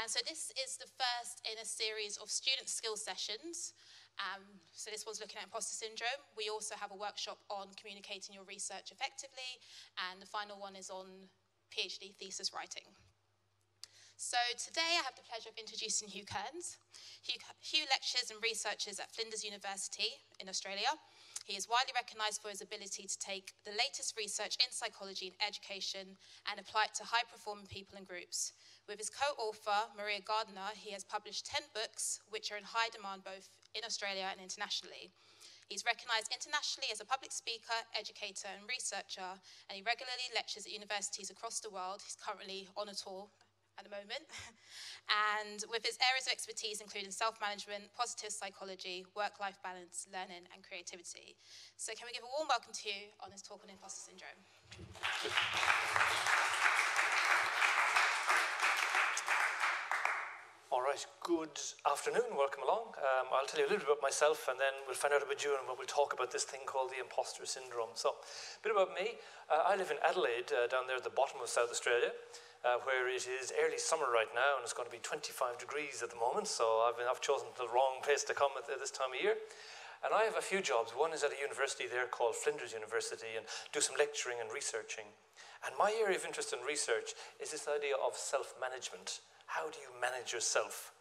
And so this is the first in a series of student skill sessions. Um, so this one's looking at imposter syndrome. We also have a workshop on communicating your research effectively, and the final one is on PhD thesis writing. So today I have the pleasure of introducing Hugh Kearns. Hugh, Hugh lectures and researches at Flinders University in Australia. He is widely recognised for his ability to take the latest research in psychology and education and apply it to high performing people and groups. With his co author, Maria Gardner, he has published 10 books, which are in high demand both in Australia and internationally. He's recognised internationally as a public speaker, educator, and researcher, and he regularly lectures at universities across the world. He's currently on a tour at the moment. and with his areas of expertise, including self management, positive psychology, work life balance, learning, and creativity. So, can we give a warm welcome to Hugh on this talk on imposter syndrome? All right, good afternoon, welcome along. Um, I'll tell you a little bit about myself and then we'll find out about you and we'll talk about this thing called the imposter syndrome. So, a bit about me. Uh, I live in Adelaide, uh, down there at the bottom of South Australia uh, where it is early summer right now and it's going to be 25 degrees at the moment. So I've, been, I've chosen the wrong place to come at this time of year. And I have a few jobs. One is at a university there called Flinders University and do some lecturing and researching. And my area of interest in research is this idea of self-management. How do you manage yourself?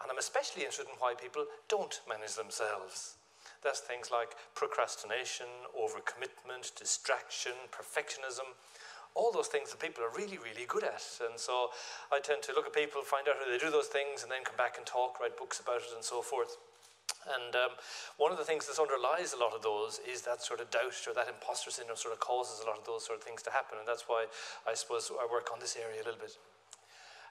And I'm especially interested in why people don't manage themselves. That's things like procrastination, overcommitment, distraction, perfectionism all those things that people are really, really good at. And so I tend to look at people, find out how they do those things, and then come back and talk, write books about it, and so forth. And um, one of the things that underlies a lot of those is that sort of doubt or that imposter syndrome sort of causes a lot of those sort of things to happen. And that's why I suppose I work on this area a little bit.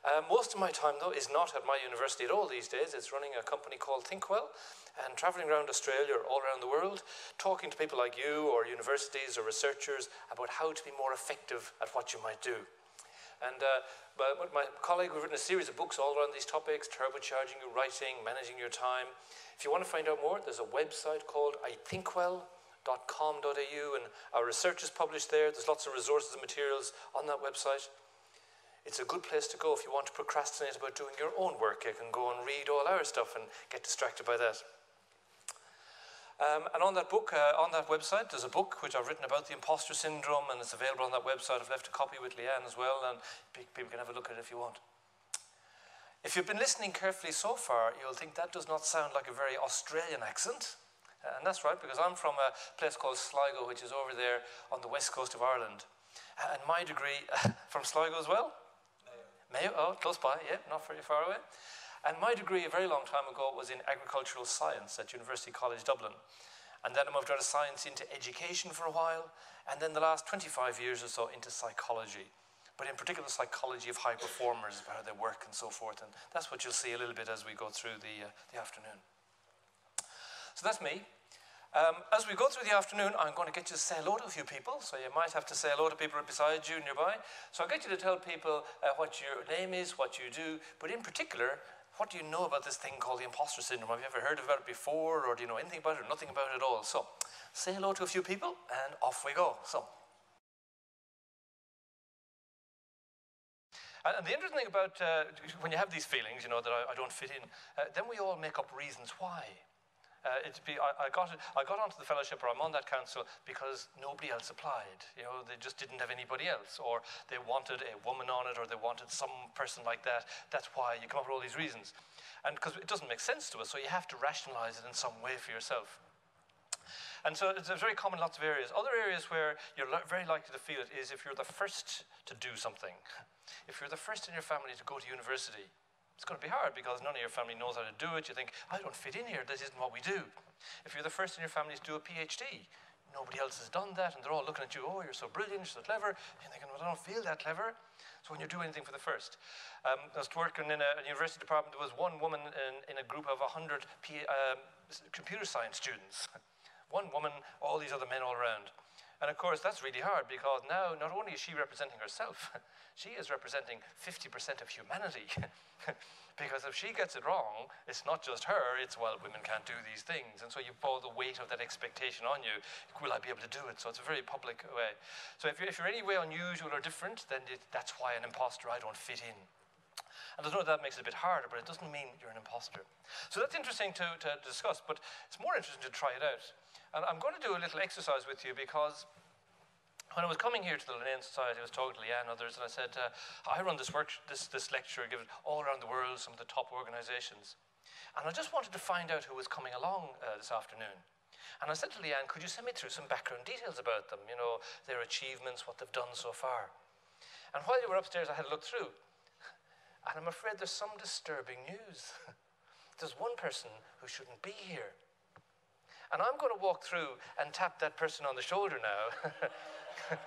Uh, most of my time, though, is not at my university at all these days. It's running a company called Thinkwell and traveling around Australia or all around the world, talking to people like you or universities or researchers about how to be more effective at what you might do. And uh, my colleague, we've written a series of books all around these topics, turbocharging your writing, managing your time. If you want to find out more, there's a website called ithinkwell.com.au and our research is published there. There's lots of resources and materials on that website. It's a good place to go if you want to procrastinate about doing your own work. You can go and read all our stuff and get distracted by that. Um, and on that book, uh, on that website, there's a book which I've written about the imposter syndrome, and it's available on that website. I've left a copy with Leanne as well, and people can have a look at it if you want. If you've been listening carefully so far, you'll think that does not sound like a very Australian accent. Uh, and that's right, because I'm from a place called Sligo, which is over there on the west coast of Ireland. And my degree from Sligo as well, Mayo, oh, close by, yeah, not very far away. And my degree a very long time ago was in agricultural science at University College Dublin. And then I moved out of science into education for a while, and then the last 25 years or so into psychology. But in particular, psychology of high performers, about how they work and so forth. And that's what you'll see a little bit as we go through the, uh, the afternoon. So that's me. Um, as we go through the afternoon, I'm going to get you to say hello to a few people. So you might have to say hello to people beside you nearby. So I'll get you to tell people uh, what your name is, what you do, but in particular, what do you know about this thing called the imposter syndrome? Have you ever heard about it before, or do you know anything about it, or nothing about it at all? So say hello to a few people, and off we go. So. And the interesting thing about uh, when you have these feelings, you know, that I, I don't fit in, uh, then we all make up reasons why. Uh, be, I, I, got it, I got onto the fellowship, or I'm on that council, because nobody else applied. You know, they just didn't have anybody else, or they wanted a woman on it, or they wanted some person like that. That's why you come up with all these reasons. And because it doesn't make sense to us, so you have to rationalize it in some way for yourself. And so it's very common lots of areas. Other areas where you're very likely to feel it is if you're the first to do something. If you're the first in your family to go to university, it's going to be hard because none of your family knows how to do it. You think, I don't fit in here. This isn't what we do. If you're the first in your family to do a PhD, nobody else has done that, and they're all looking at you, oh, you're so brilliant, you're so clever. You're thinking, well, I don't feel that clever. So when you do anything for the first. Um, I was working in a, a, university department, there was one woman in, in a group of 100 P, um, computer science students. one woman, all these other men all around. And of course, that's really hard because now not only is she representing herself, she is representing 50% of humanity. because if she gets it wrong, it's not just her, it's, well, women can't do these things. And so you pull the weight of that expectation on you. Will I be able to do it? So it's a very public way. So if you're, if you're any way unusual or different, then it, that's why an imposter, I don't fit in. And no doubt that makes it a bit harder, but it doesn't mean you're an imposter. So that's interesting to, to discuss, but it's more interesting to try it out. And I'm going to do a little exercise with you because when I was coming here to the Linnean Society, I was talking to Leanne and others, and I said, uh, I run this, work, this, this lecture given all around the world, some of the top organizations. And I just wanted to find out who was coming along uh, this afternoon. And I said to Leanne, could you send me through some background details about them, you know, their achievements, what they've done so far? And while you were upstairs, I had a look through. And I'm afraid there's some disturbing news. there's one person who shouldn't be here. And I'm going to walk through and tap that person on the shoulder now.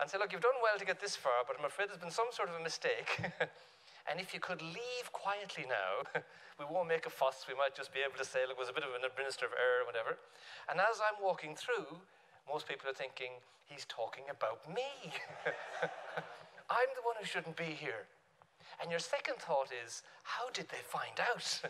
and say, look, you've done well to get this far, but I'm afraid there's been some sort of a mistake. and if you could leave quietly now, we won't make a fuss. We might just be able to say, look, it was a bit of an administrative error or whatever. And as I'm walking through, most people are thinking, he's talking about me. I'm the one who shouldn't be here. And your second thought is, how did they find out?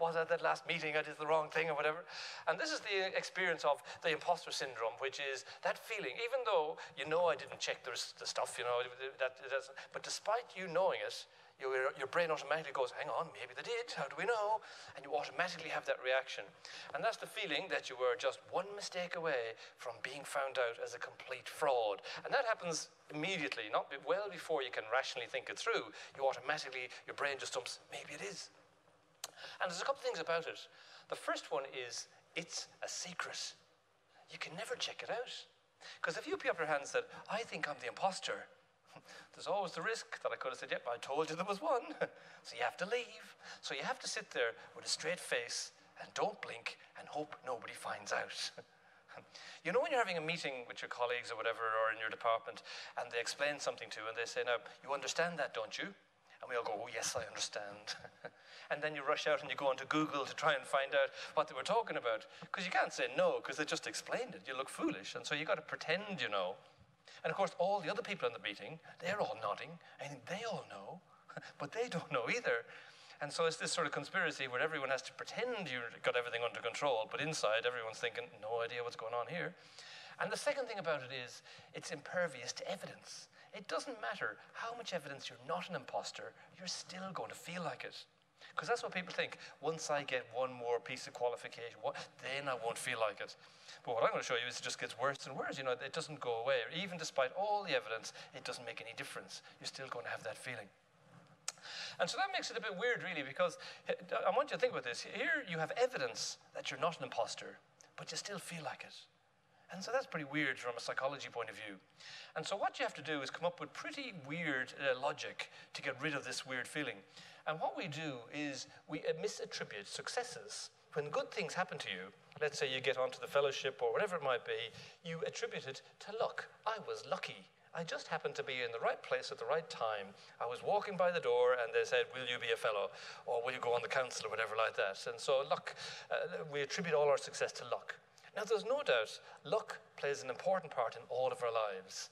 Was at that last meeting I did the wrong thing or whatever. And this is the experience of the imposter syndrome, which is that feeling, even though you know I didn't check the, the stuff, you know, that, but despite you knowing it, your, your brain automatically goes, hang on, maybe they did, how do we know? And you automatically have that reaction. And that's the feeling that you were just one mistake away from being found out as a complete fraud. And that happens immediately, not well before you can rationally think it through. You automatically, your brain just jumps, maybe it is. And there's a couple of things about it. The first one is it's a secret. You can never check it out. Because if you put up your hand and said, I think I'm the imposter, there's always the risk that I could have said, Yep, I told you there was one. so you have to leave. So you have to sit there with a straight face and don't blink and hope nobody finds out. you know, when you're having a meeting with your colleagues or whatever, or in your department, and they explain something to you, and they say, Now, you understand that, don't you? And we all go, Oh, yes, I understand. And then you rush out and you go onto Google to try and find out what they were talking about. Because you can't say no, because they just explained it. You look foolish. And so you've got to pretend you know. And of course, all the other people in the meeting, they're all nodding. and they all know, but they don't know either. And so it's this sort of conspiracy where everyone has to pretend you've got everything under control, but inside everyone's thinking, no idea what's going on here. And the second thing about it is it's impervious to evidence. It doesn't matter how much evidence you're not an imposter, you're still going to feel like it. Because that's what people think. Once I get one more piece of qualification, what, then I won't feel like it. But what I'm going to show you is it just gets worse and worse. You know, it doesn't go away. Even despite all the evidence, it doesn't make any difference. You're still going to have that feeling. And so that makes it a bit weird, really, because eh, I want you to think about this. Here you have evidence that you're not an imposter, but you still feel like it. And so that's pretty weird from a psychology point of view. And so what you have to do is come up with pretty weird uh, logic to get rid of this weird feeling. And what we do is we misattribute successes. When good things happen to you, let's say you get onto the fellowship or whatever it might be, you attribute it to luck. I was lucky. I just happened to be in the right place at the right time. I was walking by the door and they said, Will you be a fellow? Or will you go on the council or whatever like that? And so, luck, uh, we attribute all our success to luck. Now, there's no doubt luck plays an important part in all of our lives.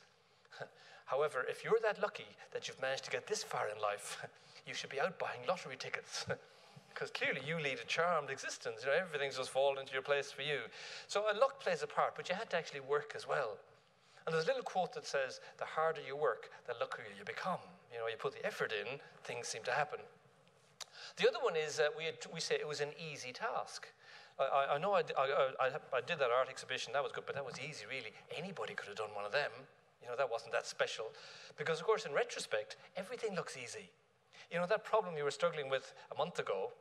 However, if you're that lucky that you've managed to get this far in life, you should be out buying lottery tickets. Because clearly you lead a charmed existence. You know, everything's just fallen into your place for you. So uh, luck plays a part, but you had to actually work as well. And there's a little quote that says, the harder you work, the luckier you become. You know, you put the effort in, things seem to happen. The other one is that we, had, we say it was an easy task. I, I know I, I, I, did that art exhibition, that was good, but that was easy, really. Anybody could have done one of them. You know, that wasn't that special. Because, of course, in retrospect, everything looks easy. You know, that problem you were struggling with a month ago,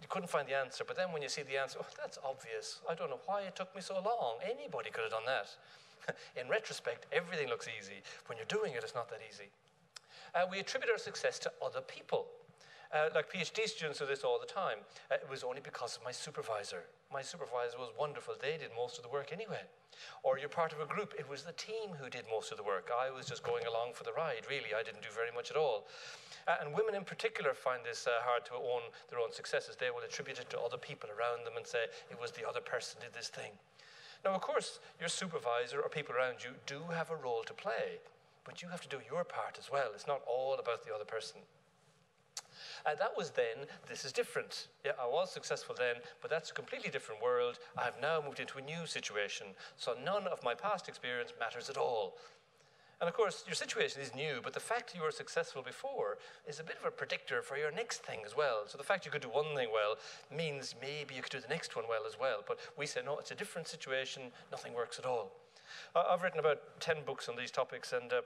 you couldn't find the answer, but then when you see the answer, oh, that's obvious. I don't know why it took me so long. Anybody could have done that. In retrospect, everything looks easy. When you're doing it, it's not that easy. Uh, we attribute our success to other people. Uh, like PhD students do this all the time. Uh, it was only because of my supervisor. My supervisor was wonderful. They did most of the work anyway. Or you're part of a group. It was the team who did most of the work. I was just going along for the ride, really. I didn't do very much at all. Uh, and women in particular find this uh, hard to own their own successes. They will attribute it to other people around them and say, it was the other person did this thing. Now, of course, your supervisor or people around you do have a role to play, but you have to do your part as well. It's not all about the other person. Uh, that was then, this is different. Yeah, I was successful then, but that's a completely different world. I've now moved into a new situation, so none of my past experience matters at all. And of course, your situation is new, but the fact you were successful before is a bit of a predictor for your next thing as well. So the fact you could do one thing well means maybe you could do the next one well as well. But we say, no, it's a different situation, nothing works at all. I've written about 10 books on these topics, and uh,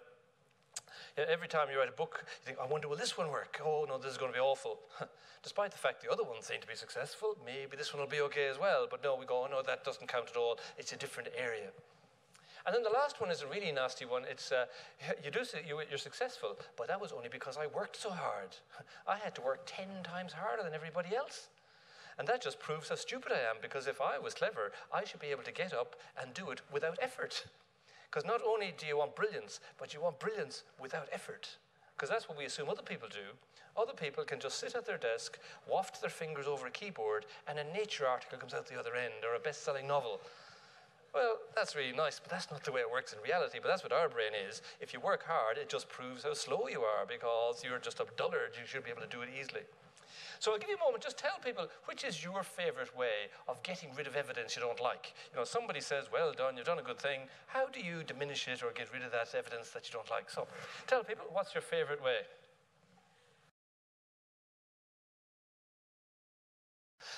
every time you write a book, you think, I wonder, will this one work? Oh, no, this is going to be awful. Despite the fact the other ones seem to be successful, maybe this one will be okay as well. But no, we go, oh, no, that doesn't count at all. It's a different area. And then the last one is a really nasty one. It's uh, you do you, you're successful, but that was only because I worked so hard. I had to work ten times harder than everybody else. And that just proves how stupid I am because if I was clever, I should be able to get up and do it without effort. Because not only do you want brilliance, but you want brilliance without effort. Because that's what we assume other people do. Other people can just sit at their desk, waft their fingers over a keyboard, and a nature article comes out the other end, or a best selling novel. Well, that's really nice, but that's not the way it works in reality. But that's what our brain is. If you work hard, it just proves how slow you are because you're just a dullard. You should be able to do it easily. So I'll give you a moment. Just tell people which is your favorite way of getting rid of evidence you don't like. You know, somebody says, "Well done, you've done a good thing." How do you diminish it or get rid of that evidence that you don't like? So, tell people what's your favorite way.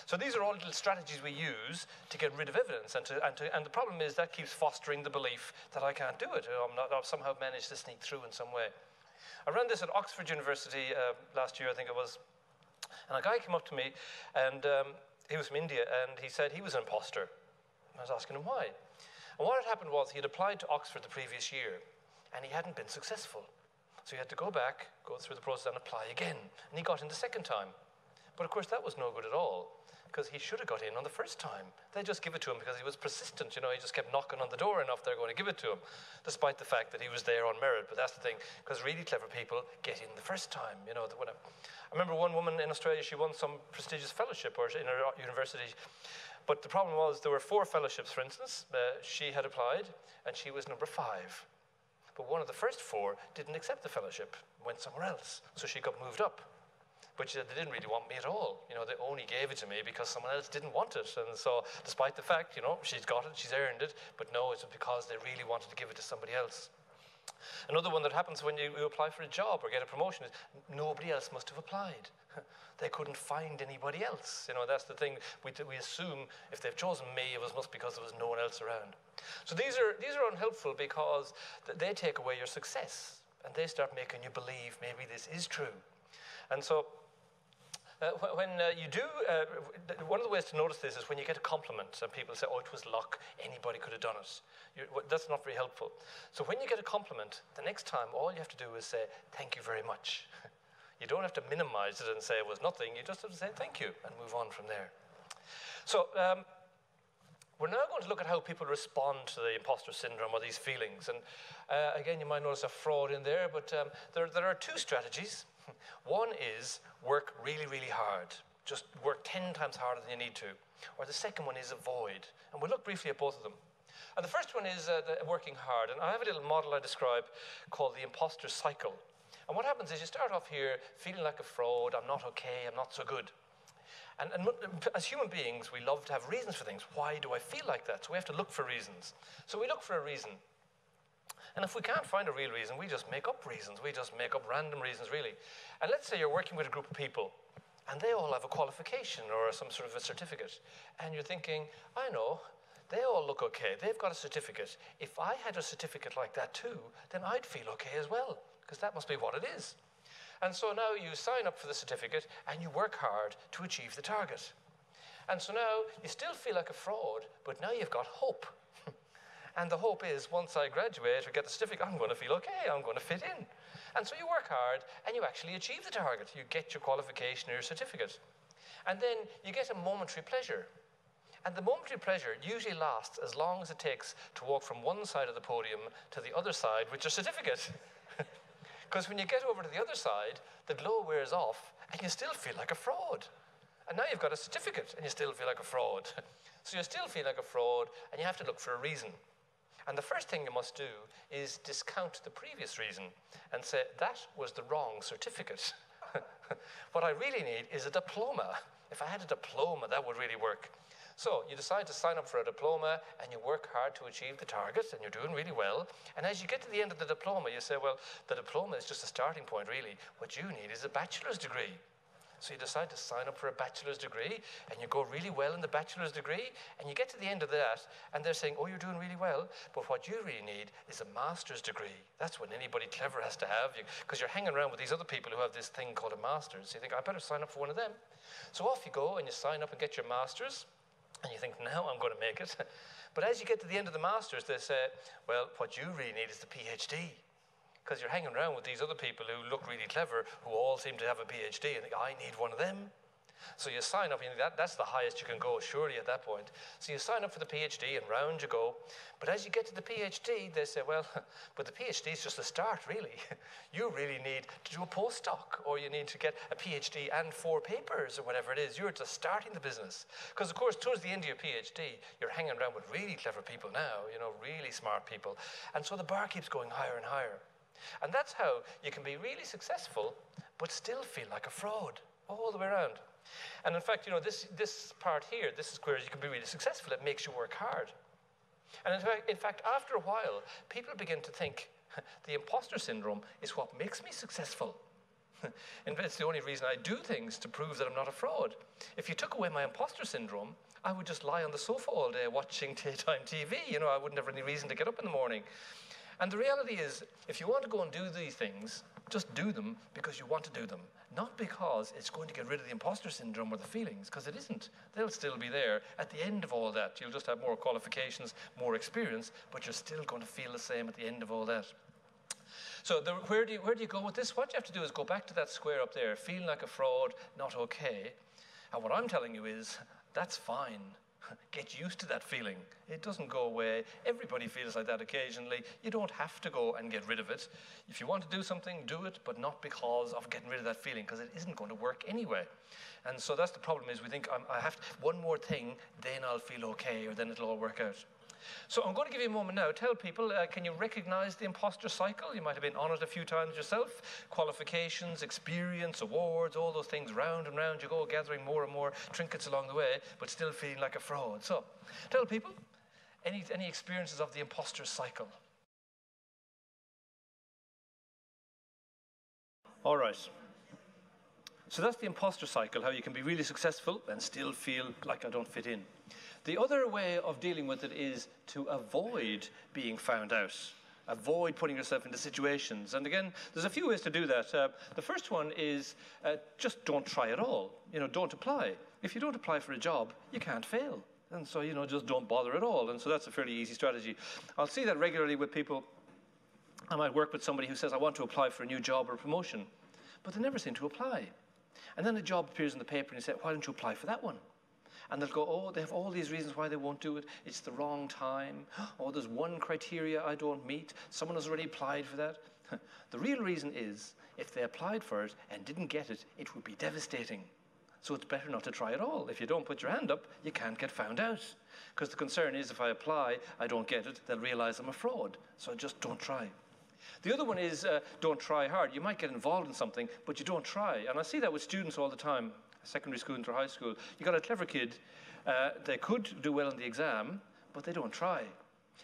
So these are all little strategies we use to get rid of evidence. And, to, and, to, and the problem is that keeps fostering the belief that I can't do it. I'm not, I've somehow managed to sneak through in some way. I ran this at Oxford University uh, last year, I think it was. And a guy came up to me, and um, he was from India, and he said he was an imposter. I was asking him why. And what had happened was he had applied to Oxford the previous year, and he hadn't been successful. So he had to go back, go through the process, and apply again. And he got in the second time. But of course, that was no good at all because he should have got in on the first time. They just give it to him because he was persistent. You know, he just kept knocking on the door enough they're going to give it to him, despite the fact that he was there on merit. But that's the thing, because really clever people get in the first time. You know, I, I remember one woman in Australia, she won some prestigious fellowship or in her university. But the problem was there were four fellowships, for instance. Uh, she had applied, and she was number five. But one of the first four didn't accept the fellowship, went somewhere else. So she got moved up. But she said they didn't really want me at all. You know, they only gave it to me because someone else didn't want it. And so, despite the fact, you know, she's got it, she's earned it, but no, it's because they really wanted to give it to somebody else. Another one that happens when you, you apply for a job or get a promotion is nobody else must have applied. they couldn't find anybody else. You know, that's the thing. We, we assume if they've chosen me, it was must because there was no one else around. So these are, these are unhelpful because they take away your success and they start making you believe maybe this is true. And so uh, when uh, you do, uh, one of the ways to notice this is when you get a compliment and people say, oh, it was luck, anybody could have done it. That's not very helpful. So when you get a compliment, the next time all you have to do is say, thank you very much. you don't have to minimize it and say it was nothing, you just have to say thank you and move on from there. So um, we're now going to look at how people respond to the imposter syndrome or these feelings. And uh, again, you might notice a fraud in there, but um, there, there are two strategies. One is work really, really hard. Just work 10 times harder than you need to. Or the second one is avoid. And we'll look briefly at both of them. And the first one is uh, working hard. And I have a little model I describe called the imposter cycle. And what happens is you start off here feeling like a fraud, I'm not okay, I'm not so good. And, and, as human beings, we love to have reasons for things. Why do I feel like that? So we have to look for reasons. So we look for a reason. And if we can't find a real reason, we just make up reasons. We just make up random reasons, really. And let's say you're working with a group of people, and they all have a qualification or some sort of a certificate. And you're thinking, I know, they all look okay. They've got a certificate. If I had a certificate like that too, then I'd feel okay as well, because that must be what it is. And so now you sign up for the certificate and you work hard to achieve the target. And so now you still feel like a fraud, but now you've got hope. And the hope is once I graduate or get the certificate, I'm going to feel okay, I'm going to fit in. And so you work hard and you actually achieve the target. You get your qualification or your certificate. And then you get a momentary pleasure. And the momentary pleasure usually lasts as long as it takes to walk from one side of the podium to the other side with your certificate. Because when you get over to the other side, the glow wears off and you still feel like a fraud. And now you've got a certificate and you still feel like a fraud. so you still feel like a fraud and you have to look for a reason. And the first thing you must do is discount the previous reason and say, that was the wrong certificate. what I really need is a diploma. If I had a diploma, that would really work. So you decide to sign up for a diploma and you work hard to achieve the target and you're doing really well. And as you get to the end of the diploma, you say, well, the diploma is just a starting point, really. What you need is a bachelor's degree. So you decide to sign up for a bachelor's degree and you go really well in the bachelor's degree and you get to the end of that and they're saying, oh, you're doing really well, but what you really need is a master's degree. That's what anybody clever has to have because you, are hanging around with these other people who have this thing called a master's. So you think, I better sign up for one of them. So off you go and you sign up and get your master's and you think, now I'm going to make it. but as you get to the end of the master's, they say, well, what you really need is the PhD because you're hanging around with these other people who look really clever, who all seem to have a PhD, and think, I need one of them. So you sign up, know, that, that's the highest you can go, surely, at that point. So you sign up for the PhD, and round you go. But as you get to the PhD, they say, well, but the PhD is just the start, really. You really need to do a postdoc, or you need to get a PhD and four papers, or whatever it is. You're just starting the business. Because, of course, towards the end of your PhD, you're hanging around with really clever people now, you know, really smart people. And so the bar keeps going higher and higher. And that's how you can be really successful, but still feel like a fraud all the way around. And in fact, you know, this, this part here, this is where you can be really successful. It makes you work hard. And in fact, in fact, after a while, people begin to think the imposter syndrome is what makes me successful. and it's the only reason I do things to prove that I'm not a fraud. If you took away my imposter syndrome, I would just lie on the sofa all day watching daytime TV. You know, I wouldn't have any reason to get up in the morning. And the reality is, if you want to go and do these things, just do them because you want to do them, not because it's going to get rid of the imposter syndrome or the feelings, because it isn't. They'll still be there. At the end of all that, you'll just have more qualifications, more experience, but you're still going to feel the same at the end of all that. So the, where, do you, where do you go with this? What you have to do is go back to that square up there, feeling like a fraud, not okay. And what I'm telling you is, that's fine. Get used to that feeling. It doesn't go away. Everybody feels like that occasionally. You don't have to go and get rid of it. If you want to do something, do it, but not because of getting rid of that feeling, because it isn't going to work anyway. And so that's the problem is we think um, I have to, one more thing, then I'll feel okay, or then it'll all work out. So I'm going to give you a moment now. Tell people, uh, can you recognize the imposter cycle? You might have been on it a few times yourself. Qualifications, experience, awards, all those things, round and round you go, gathering more and more trinkets along the way, but still feeling like a fraud. So tell people, any, any experiences of the imposter cycle? All right. So that's the imposter cycle, how you can be really successful and still feel like I don't fit in. The other way of dealing with it is to avoid being found out. Avoid putting yourself into situations. And again, there's a few ways to do that. Uh, the first one is uh, just don't try at all. You know, don't apply. If you don't apply for a job, you can't fail. And so, you know, just don't bother at all. And so that's a fairly easy strategy. I'll see that regularly with people. I might work with somebody who says, I want to apply for a new job or promotion, but they never seem to apply. And then a job appears in the paper and you say, why don't you apply for that one? And they'll go, oh, they have all these reasons why they won't do it. It's the wrong time. Oh, there's one criteria I don't meet. Someone has already applied for that. the real reason is if they applied for it and didn't get it, it would be devastating. So it's better not to try at all. If you don't put your hand up, you can't get found out. Because the concern is if I apply, I don't get it, they'll realize I'm a fraud. So just don't try. The other one is uh, don't try hard. You might get involved in something, but you don't try. And I see that with students all the time secondary school into high school, you got a clever kid, uh, they could do well in the exam, but they don't try.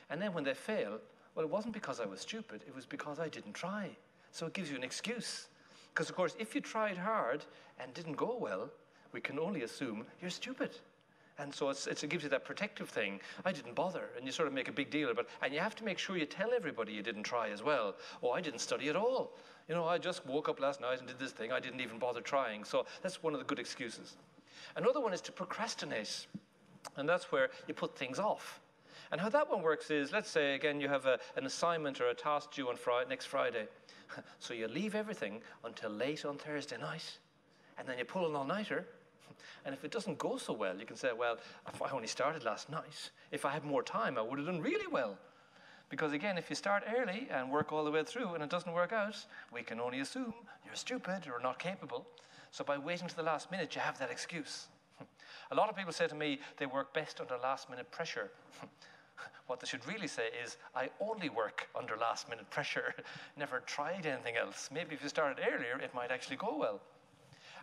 And then when they fail, well, it wasn't because I was stupid, it was because I didn't try. So it gives you an excuse. Because, of course, if you tried hard and didn't go well, we can only assume you're stupid. And so it's, it's, it gives you that protective thing. I didn't bother. And you sort of make a big deal about it. And you have to make sure you tell everybody you didn't try as well. Oh, I didn't study at all. You know, I just woke up last night and did this thing. I didn't even bother trying. So that's one of the good excuses. Another one is to procrastinate. And that's where you put things off. And how that one works is, let's say, again, you have a, an assignment or a task due on Friday, next Friday. so you leave everything until late on Thursday night. And then you pull an all-nighter and if it doesn't go so well, you can say, well, I only started last night, if I had more time, I would have done really well. Because again, if you start early and work all the way through and it doesn't work out, we can only assume you're stupid or not capable. So by waiting to the last minute, you have that excuse. A lot of people say to me they work best under last minute pressure. what they should really say is, I only work under last minute pressure, never tried anything else. Maybe if you started earlier, it might actually go well.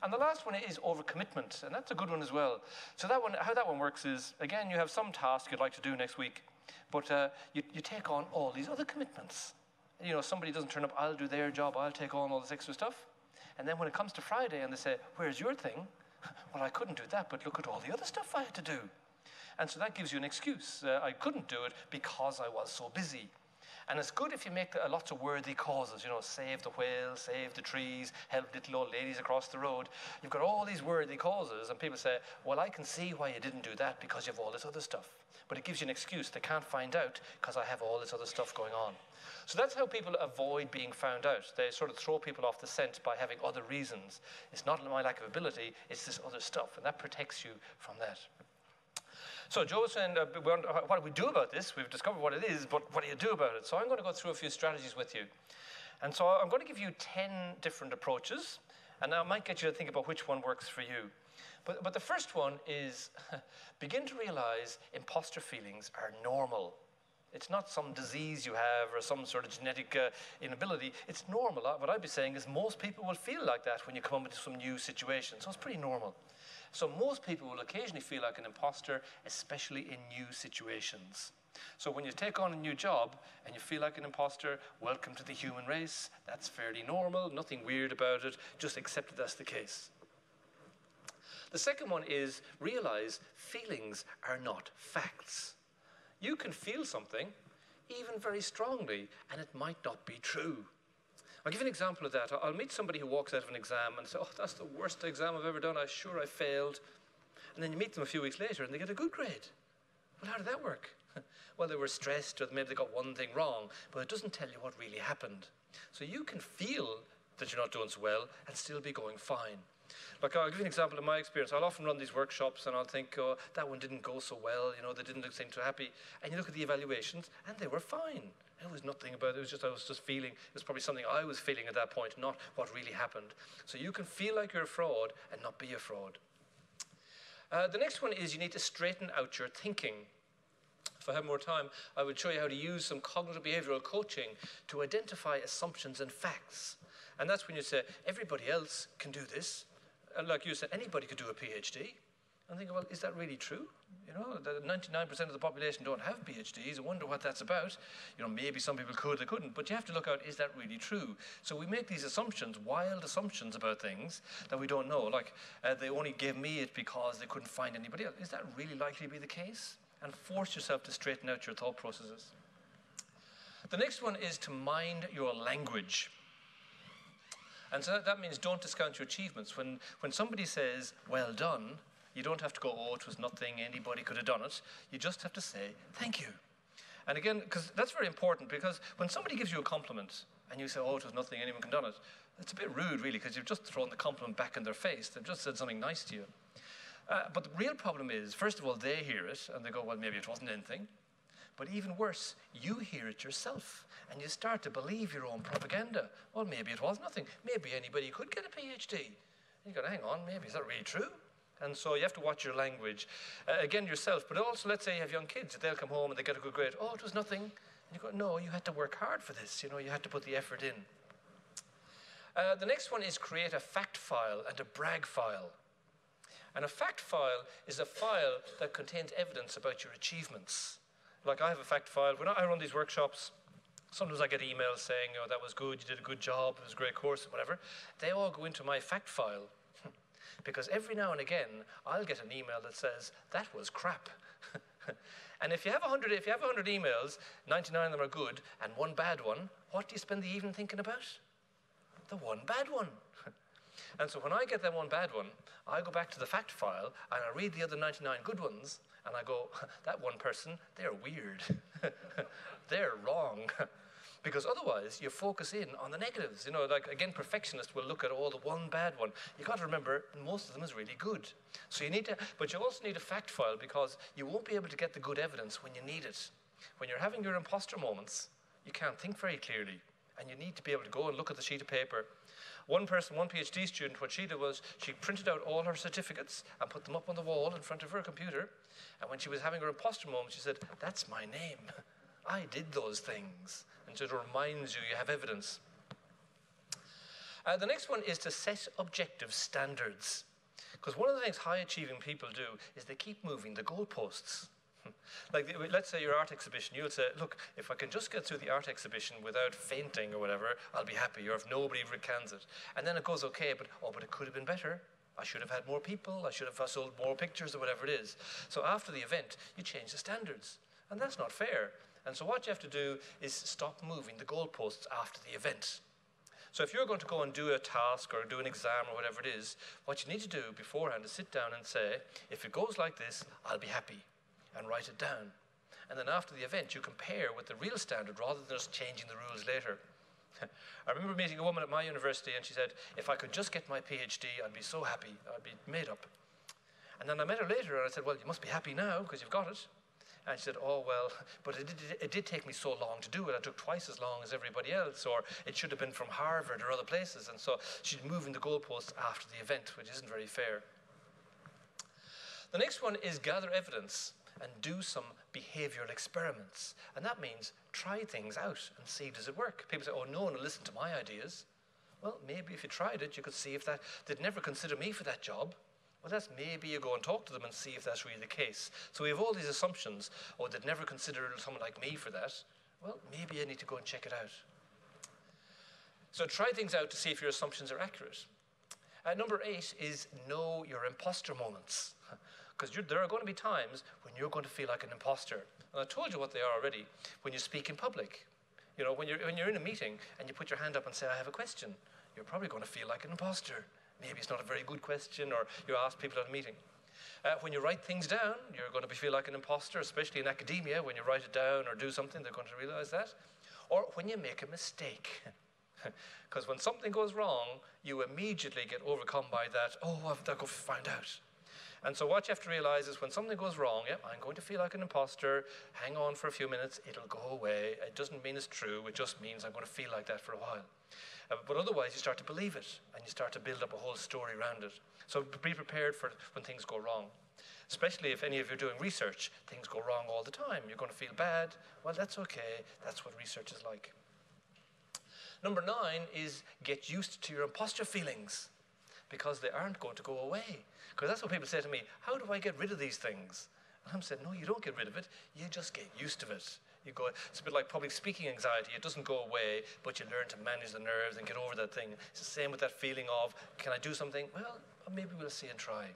And the last one is overcommitment, and that's a good one as well. So that one, how that one works is, again, you have some task you'd like to do next week, but uh, you, you take on all these other commitments. You know, somebody doesn't turn up, I'll do their job, I'll take on all this extra stuff. And then when it comes to Friday and they say, where's your thing? Well, I couldn't do that, but look at all the other stuff I had to do. And so that gives you an excuse. Uh, I couldn't do it because I was so busy. And it's good if you make lots of worthy causes, you know, save the whales, save the trees, help little old ladies across the road. You've got all these worthy causes, and people say, Well, I can see why you didn't do that because you have all this other stuff. But it gives you an excuse. They can't find out because I have all this other stuff going on. So that's how people avoid being found out. They sort of throw people off the scent by having other reasons. It's not my lack of ability, it's this other stuff, and that protects you from that. So Joe was saying, uh, what do we do about this? We've discovered what it is, but what do you do about it? So I'm going to go through a few strategies with you. And so I'm going to give you 10 different approaches, and I might get you to think about which one works for you. But, but the first one is begin to realize imposter feelings are normal. It's not some disease you have or some sort of genetic uh, inability. It's normal. Uh, what I'd be saying is most people will feel like that when you come up into some new situation. So it's pretty normal. So most people will occasionally feel like an imposter, especially in new situations. So when you take on a new job and you feel like an imposter, welcome to the human race. That's fairly normal, nothing weird about it. Just accept it as the case. The second one is realize feelings are not facts. You can feel something, even very strongly, and it might not be true. I'll give you an example of that. I'll meet somebody who walks out of an exam and say, Oh, that's the worst exam I've ever done. I'm sure I failed. And then you meet them a few weeks later and they get a good grade. Well, how did that work? well, they were stressed or maybe they got one thing wrong, but it doesn't tell you what really happened. So you can feel that you're not doing so well and still be going fine. Like I'll give you an example of my experience. I'll often run these workshops and I'll think, oh, that one didn't go so well, you know, they didn't seem too happy. And you look at the evaluations and they were fine. It was nothing about it. It was just I was just feeling. It was probably something I was feeling at that point, not what really happened. So you can feel like you're a fraud and not be a fraud. Uh, the next one is you need to straighten out your thinking. If I had more time, I would show you how to use some cognitive behavioral coaching to identify assumptions and facts. And that's when you say, everybody else can do this. And like you said, anybody could do a PhD. And think, well, is that really true? You know, 99% of the population don't have PhDs. I wonder what that's about. You know, maybe some people could, they couldn't. But you have to look out, is that really true? So we make these assumptions, wild assumptions about things that we don't know. Like, uh, they only gave me it because they couldn't find anybody else. Is that really likely to be the case? And force yourself to straighten out your thought processes. The next one is to mind your language. And so that, that means don't discount your achievements. When, when somebody says, well done, you don't have to go, oh, it was nothing, anybody could have done it. You just have to say, thank you. And again, because that's very important, because when somebody gives you a compliment and you say, oh, it was nothing, anyone can done it, it's a bit rude, really, because you've just thrown the compliment back in their face. They've just said something nice to you. Uh, but the real problem is, first of all, they hear it and they go, well, maybe it wasn't anything. But even worse, you hear it yourself and you start to believe your own propaganda. Well, maybe it was nothing. Maybe anybody could get a PhD. And you go, hang on, maybe is that really true? And so you have to watch your language. Uh, again, yourself, but also let's say you have young kids, they'll come home and they get a good grade. Oh, it was nothing. And you go, no, you had to work hard for this. You know, you had to put the effort in. Uh, the next one is create a fact file and a brag file. And a fact file is a file that contains evidence about your achievements. Like I have a fact file. When I run these workshops, sometimes I get emails saying, oh, that was good, you did a good job, it was a great course, whatever. They all go into my fact file because every now and again I'll get an email that says that was crap. and if you have 100 if you have 100 emails, 99 of them are good and one bad one, what do you spend the evening thinking about? The one bad one. and so when I get that one bad one, I go back to the fact file and I read the other 99 good ones and I go, that one person, they're weird. they're wrong. Because otherwise you focus in on the negatives. You know, like again, perfectionists will look at all the one bad one. You got to remember most of them is really good. So you need to, but you also need a fact file because you won't be able to get the good evidence when you need it. When you're having your imposter moments, you can't think very clearly, and you need to be able to go and look at the sheet of paper. One person, one PhD student, what she did was she printed out all her certificates and put them up on the wall in front of her computer. And when she was having her imposter moment, she said, "That's my name." I did those things. And so it reminds you you have evidence. Uh, the next one is to set objective standards. Because one of the things high achieving people do is they keep moving the goalposts. like, let's say your art exhibition, you'll say, look, if I can just get through the art exhibition without fainting or whatever, I'll be happy, or if nobody recans it. And then it goes, okay, but, oh, but it could have been better. I should have had more people, I should have sold more pictures, or whatever it is. So after the event, you change the standards. And that's not fair. And so what you have to do is stop moving the goalposts after the event. So if you're going to go and do a task or do an exam or whatever it is, what you need to do beforehand is sit down and say, if it goes like this, I'll be happy, and write it down. And then after the event, you compare with the real standard rather than just changing the rules later. I remember meeting a woman at my university and she said, if I could just get my PhD, I'd be so happy, I'd be made up. And then I met her later and I said, well, you must be happy now because you've got it. She said, oh, well, but it did, it did take me so long to do it. I took twice as long as everybody else, or it should have been from Harvard or other places. And so she's moving the goalposts after the event, which isn't very fair. The next one is gather evidence and do some behavioral experiments. And that means try things out and see does it work. People say, oh, no one will listen to my ideas. Well, maybe if you tried it, you could see if that, they'd never consider me for that job. Well, that's maybe you go and talk to them and see if that's really the case. So we have all these assumptions. Oh, they'd never consider someone like me for that. Well, maybe I need to go and check it out. So try things out to see if your assumptions are accurate. Uh, number eight is know your imposter moments. Because there are going to be times when you're going to feel like an imposter. And I told you what they are already. When you speak in public, you know, when you're, when you're in a meeting and you put your hand up and say, I have a question, you're probably going to feel like an imposter. Maybe it's not a very good question, or you ask people at a meeting. Uh, when you write things down, you're going to feel like an imposter, especially in academia. When you write it down or do something, they're going to realize that. Or when you make a mistake. Because when something goes wrong, you immediately get overcome by that, oh, I've got to find out. And so what you have to realize is when something goes wrong, I'm going to feel like an imposter. Hang on for a few minutes, it'll go away. It doesn't mean it's true, it just means I'm going to feel like that for a while. Uh, but otherwise, you start to believe it and you start to build up a whole story around it. So be prepared for when things go wrong. Especially if any of you are doing research, things go wrong all the time. You're going to feel bad. Well, that's okay. That's what research is like. Number nine is get used to your imposter feelings because they aren't going to go away. Because that's what people say to me how do I get rid of these things? And I'm saying, no, you don't get rid of it. You just get used to it. You go, it's a bit like public speaking anxiety. It doesn't go away, but you learn to manage the nerves and get over that thing. It's the same with that feeling of, can I do something? Well, maybe we'll see and try.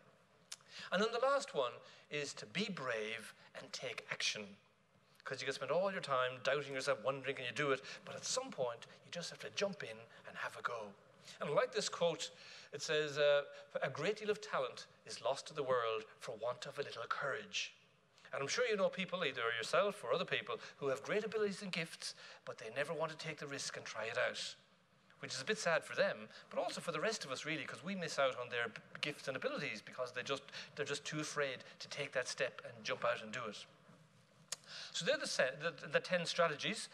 And then the last one is to be brave and take action. Because you can spend all your time doubting yourself, wondering, can you do it? But at some point, you just have to jump in and have a go. And I like this quote. It says, uh, A great deal of talent is lost to the world for want of a little courage. And I'm sure you know people, either yourself or other people, who have great abilities and gifts, but they never want to take the risk and try it out. Which is a bit sad for them, but also for the rest of us, really, because we miss out on their gifts and abilities because they just, they're just too afraid to take that step and jump out and do it. So they're the, the, the 10 strategies.